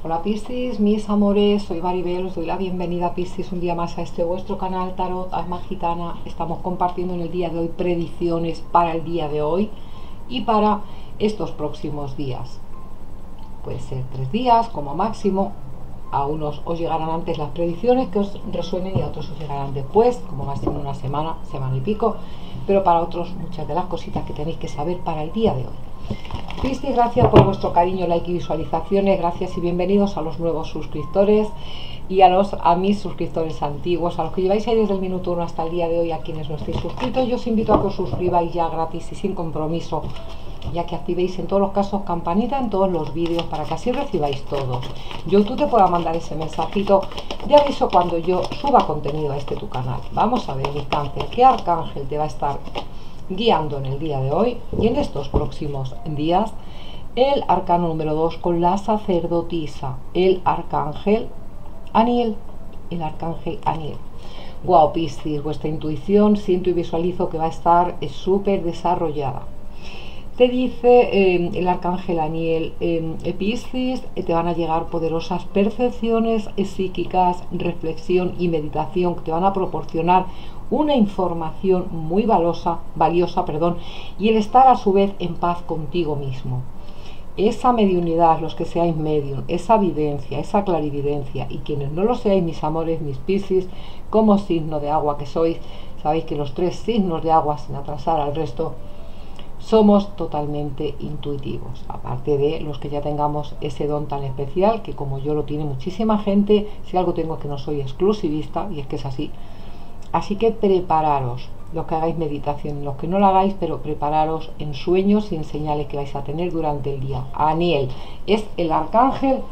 Hola Piscis, mis amores, soy Maribel, os doy la bienvenida Piscis un día más a este vuestro canal Tarot Alma Gitana. Estamos compartiendo en el día de hoy predicciones para el día de hoy y para estos próximos días. Puede ser tres días como máximo, a unos os llegarán antes las predicciones que os resuenen y a otros os llegarán después, como máximo una semana, semana y pico, pero para otros muchas de las cositas que tenéis que saber para el día de hoy. Cristi, gracias por vuestro cariño, like y visualizaciones. Gracias y bienvenidos a los nuevos suscriptores y a los a mis suscriptores antiguos, a los que lleváis ahí desde el minuto 1 hasta el día de hoy, a quienes no estéis suscritos. Yo os invito a que os suscribáis ya gratis y sin compromiso, ya que activéis en todos los casos campanita en todos los vídeos para que así recibáis todo. YouTube te pueda mandar ese mensajito de aviso cuando yo suba contenido a este tu canal. Vamos a ver, mi cáncer, ¿qué arcángel te va a estar guiando en el día de hoy y en estos próximos días el arcano número 2 con la sacerdotisa, el arcángel Aniel, el arcángel Aniel. Wow, Piscis, vuestra intuición siento y visualizo que va a estar súper desarrollada. Te dice eh, el arcángel Aniel, eh, Piscis, eh, te van a llegar poderosas percepciones psíquicas, reflexión y meditación que te van a proporcionar una información muy valiosa, valiosa perdón, y el estar a su vez en paz contigo mismo. Esa mediunidad, los que seáis medium, esa evidencia, esa clarividencia, y quienes no lo seáis, mis amores, mis piscis, como signo de agua que sois, sabéis que los tres signos de agua, sin atrasar al resto, somos totalmente intuitivos, aparte de los que ya tengamos ese don tan especial que como yo lo tiene muchísima gente, si algo tengo es que no soy exclusivista, y es que es así, Así que prepararos, los que hagáis meditación, los que no lo hagáis, pero prepararos en sueños y en señales que vais a tener durante el día. Aniel es el arcángel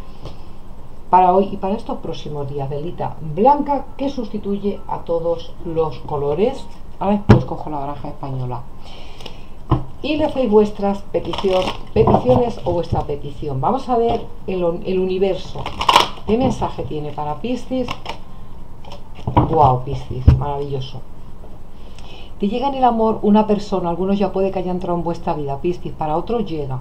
para hoy y para estos próximos días. Velita blanca que sustituye a todos los colores. Ahora después cojo la baraja española. Y le hacéis vuestras peticiones o vuestra petición. Vamos a ver el, el universo. ¿Qué mensaje tiene para Piscis Wow, Piscis, maravilloso. Te llega en el amor una persona, algunos ya puede que haya entrado en vuestra vida, Piscis, para otros llega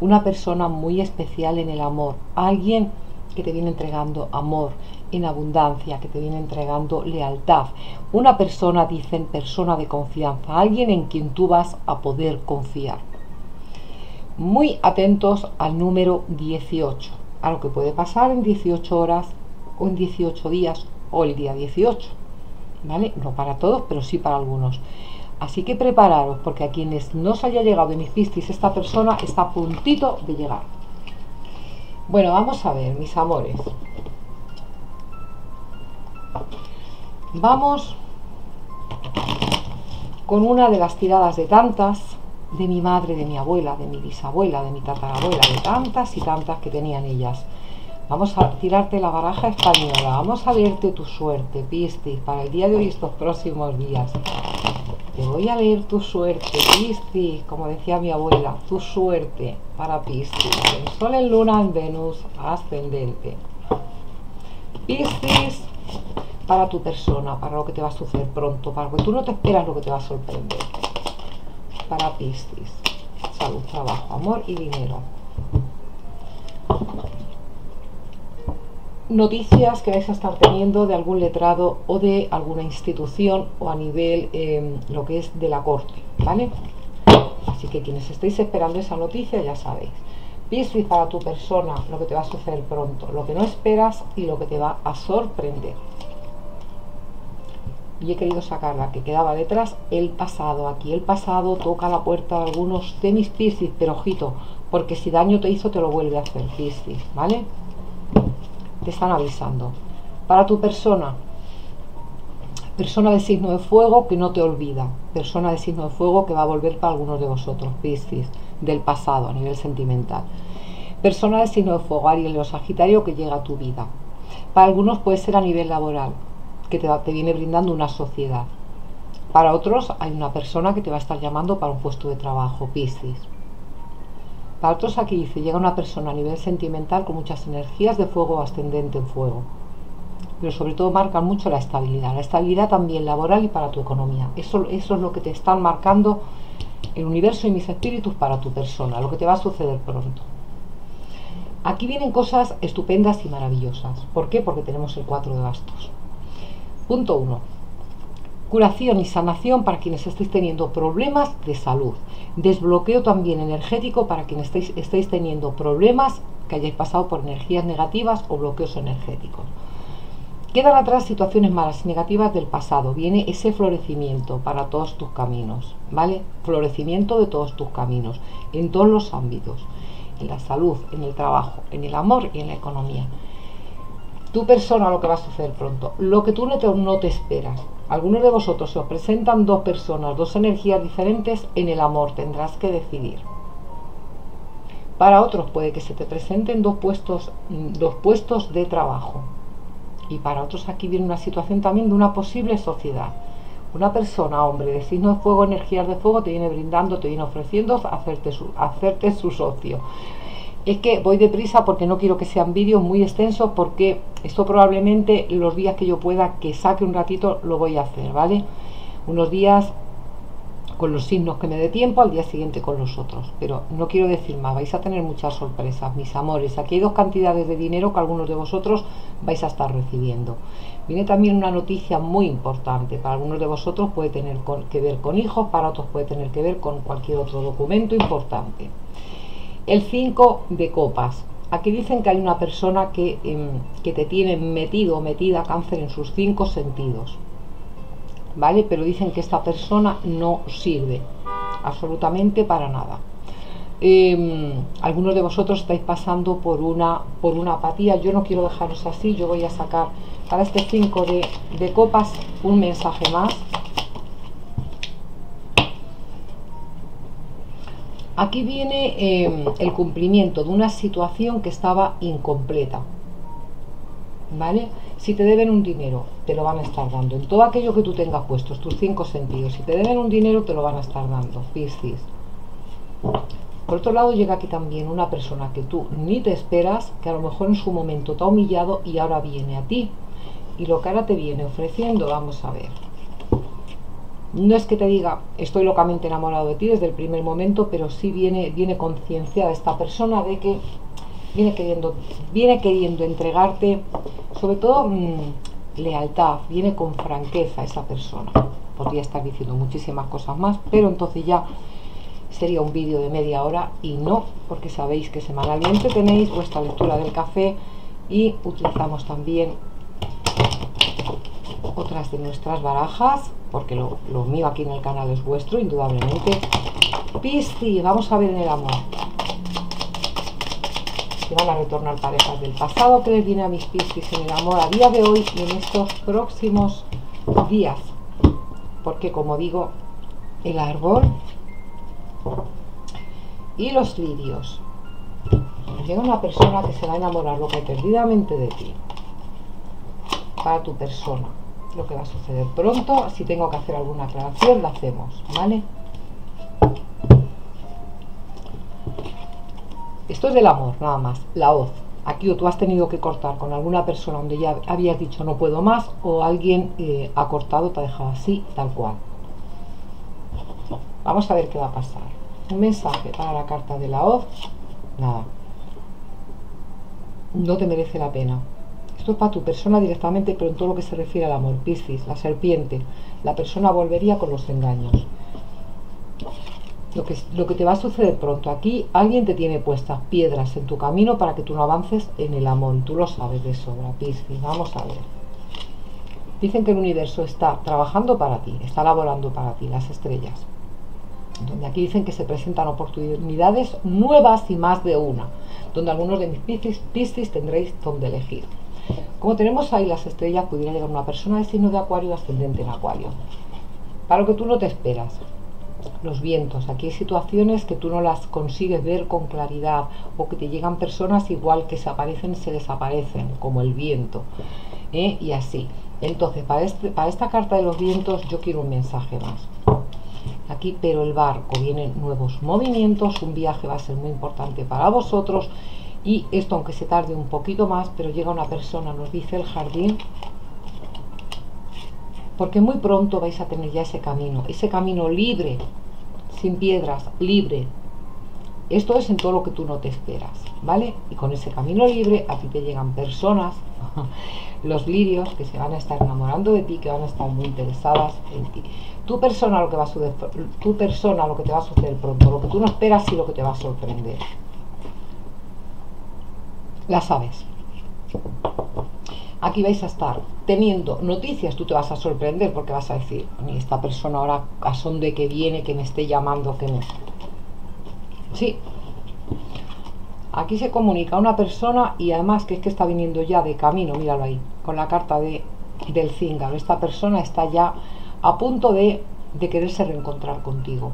una persona muy especial en el amor, alguien que te viene entregando amor en abundancia, que te viene entregando lealtad, una persona, dicen, persona de confianza, alguien en quien tú vas a poder confiar. Muy atentos al número 18, a lo que puede pasar en 18 horas o en 18 días o el día 18. ¿Vale? No para todos, pero sí para algunos. Así que prepararos, porque a quienes no os haya llegado de mis pistis, esta persona está a puntito de llegar. Bueno, vamos a ver, mis amores. Vamos con una de las tiradas de tantas de mi madre, de mi abuela, de mi bisabuela, de mi tatarabuela, de tantas y tantas que tenían ellas. Vamos a tirarte la baraja española. Vamos a verte tu suerte, Piscis, para el día de hoy y estos próximos días. Te voy a leer tu suerte, Piscis, como decía mi abuela, tu suerte para Piscis. En Sol, en Luna, en Venus, ascendente. Piscis, para tu persona, para lo que te va a suceder pronto, para lo que tú no te esperas lo que te va a sorprender. Para Piscis. Salud, trabajo, amor y dinero noticias que vais a estar teniendo de algún letrado o de alguna institución o a nivel em, lo que es de la corte, ¿vale? Así que quienes estéis esperando esa noticia ya sabéis. Piscis para tu persona, lo que te va a suceder pronto, lo que no esperas y lo que te va a sorprender. Y he querido sacar la que quedaba detrás, el pasado. Aquí el pasado toca la puerta de algunos de mis Piscis, pero ojito, porque si daño te hizo te lo vuelve a hacer Piscis, ¿vale? Te están avisando. Para tu persona, persona de signo de fuego que no te olvida, persona de signo de fuego que va a volver para algunos de vosotros, Piscis, del pasado a nivel sentimental. Persona de signo de fuego, Ariel o Sagitario que llega a tu vida. Para algunos puede ser a nivel laboral, que te, te viene brindando una sociedad. Para otros hay una persona que te va a estar llamando para un puesto de trabajo, Piscis. Para otros aquí dice, llega una persona a nivel sentimental con muchas energías de fuego ascendente en fuego. Pero sobre todo marcan mucho la estabilidad. La estabilidad también laboral y para tu economía. Eso, eso es lo que te están marcando el universo y mis espíritus para tu persona, lo que te va a suceder pronto. Aquí vienen cosas estupendas y maravillosas. ¿Por qué? Porque tenemos el 4 de bastos. Punto 1. Curación y sanación para quienes estéis teniendo problemas de salud. Desbloqueo también energético para quienes estéis, teniendo problemas que hayáis pasado por energías negativas o bloqueos energéticos. Quedan atrás situaciones malas y negativas del pasado. Viene ese florecimiento para todos tus caminos, ¿vale? Florecimiento de todos tus caminos, en todos los ámbitos en la salud, en el trabajo, en el amor y en la economía. Tu persona lo que va a suceder pronto, lo que tú no te, esperas. Algunos de vosotros se os presentan dos personas, dos energías diferentes en el amor, tendrás que decidir. Para otros puede que se te presenten dos puestos, dos puestos de trabajo. Y para otros aquí viene una situación también de una posible sociedad. Una persona, hombre, de signo de fuego, energías de fuego, te viene brindando, te viene ofreciendo hacerte su, hacerte su socio. Es que voy deprisa porque no quiero que sean vídeos muy extensos porque esto probablemente los días que yo pueda que saque un ratito lo voy a hacer, ¿vale? Unos días con los signos que me dé tiempo, al día siguiente con los otros. Pero no quiero decir más, vais a tener muchas sorpresas, mis amores. Aquí hay dos cantidades de dinero que algunos de vosotros vais a estar recibiendo. Viene también una noticia muy importante. Para algunos de vosotros puede tener que ver con hijos, para otros puede tener que ver con cualquier otro documento importante. El 5 de copas. Aquí dicen que hay una persona que, em, que te tiene metido o metida cáncer en sus cinco sentidos ¿vale? Pero dicen que esta persona no sirve absolutamente para nada. Em, algunos de vosotros estáis pasando por una, por una apatía. Yo no quiero dejaros así. Yo voy a sacar para este 5 de, copas un mensaje más. Aquí viene em, el cumplimiento de una situación que estaba incompleta. ¿Vale? Si te deben un dinero, te lo van a estar dando. En todo aquello que tú tengas puestos, tus cinco sentidos, si te deben un dinero, te lo van a estar dando. Piscis. Por otro lado, llega aquí también una persona que tú ni te esperas, que a lo mejor en su momento te ha humillado y ahora viene a ti. Y lo que ahora te viene ofreciendo, vamos a ver. No es que te diga, estoy locamente enamorado de ti desde el primer momento, pero sí viene, viene conciencia esta persona de que viene queriendo, viene queriendo entregarte, sobre todo mm, lealtad, viene con franqueza esa persona. Podría estar diciendo muchísimas cosas más, pero entonces ya sería un vídeo de media hora y no, porque sabéis que semanalmente tenéis vuestra lectura del café y utilizamos también otras de nuestras barajas, porque lo, mío aquí en el canal es vuestro, indudablemente. Pisti, vamos a ver en el amor que van a retornar parejas del pasado, que les viene a mis piscis en el amor a día de hoy y en estos próximos días. Porque como digo, el árbol y los vídeos. Llega una persona que se va a enamorar loca y perdidamente de ti. Para tu persona. Lo que va a suceder pronto. Si tengo que hacer alguna aclaración, la hacemos. ¿Vale? Esto es del amor, nada más, la hoz. Aquí o tú has tenido que cortar con alguna persona donde ya habías dicho no puedo más, o alguien eh, ha cortado, te ha dejado así, tal cual. Vamos a ver qué va a pasar. Un mensaje para la carta de la hoz. Nada. No te merece la pena. Para tu persona directamente, pero en todo lo que se refiere al amor. Piscis, la serpiente. La persona volvería con los engaños lo que, lo que te va a suceder pronto. Aquí alguien te tiene puestas piedras en tu camino para que tú no avances en el amor. Tú lo sabes de sobra, Piscis. Vamos a ver. Dicen que el universo está trabajando para ti, está laborando para ti, las estrellas. Donde aquí dicen que se presentan oportunidades nuevas y más de una. Donde algunos de mis Piscis tendréis donde elegir. Como tenemos ahí las estrellas, pudiera llegar una persona de signo de acuario ascendente en acuario. Para lo que tú no te esperas los vientos. Aquí hay situaciones que tú no las consigues ver con claridad o que te llegan personas igual que se aparecen, se desaparecen, como el viento. ¿eh? Y así. Entonces, para, este, para esta carta de los vientos yo quiero un mensaje más. Aquí, pero el barco, vienen nuevos movimientos, un viaje va a ser muy importante para vosotros. Y esto, aunque se tarde un poquito más, pero llega una persona, nos dice el jardín, porque muy pronto vais a tener ya ese camino, ese camino libre, sin piedras, libre. Esto es en todo lo que tú no te esperas, ¿vale? Y con ese camino libre a ti te llegan personas, los lirios, que se van a estar enamorando de ti, que van a estar muy interesadas en ti. Tu persona lo que va a suceder, tu persona lo que te va a suceder pronto, lo que tú no esperas y lo que te va a sorprender. La sabes. Aquí vais a estar teniendo noticias, tú te vas a sorprender porque vas a decir, ni esta persona ahora a son de que viene, que me esté llamando, que me... Sí, aquí se comunica una persona y además que es que está viniendo ya de camino, míralo ahí, con la carta de, del cíngaro. Esta persona está ya a punto de, de quererse reencontrar contigo.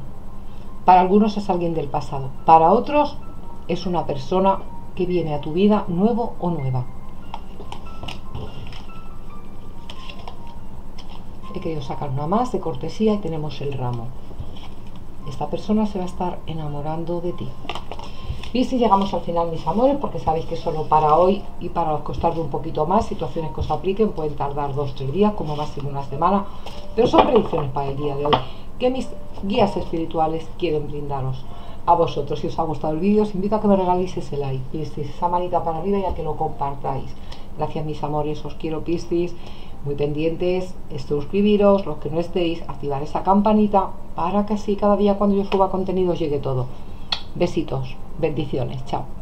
Para algunos es alguien del pasado, para otros es una persona que viene a tu vida nuevo o nueva. He querido sacar una más de cortesía y tenemos el ramo. Esta persona se va a estar enamorando de ti. Y si llegamos al final, mis amores, porque sabéis que solo para hoy y para os costarle un poquito más, situaciones que os apliquen pueden tardar dos, tres días, como máximo una semana, pero son predicciones para el día de hoy, que mis guías espirituales quieren brindaros a vosotros. Si os ha gustado el vídeo, os invito a que me regaléis ese like, Piscis, esa manita para arriba y a que lo compartáis. Gracias, mis amores, os quiero, Piscis, muy pendientes, suscribiros, los que no estéis, activar esa campanita para que así cada día cuando yo suba contenido llegue todo. Besitos. Bendiciones. Chao.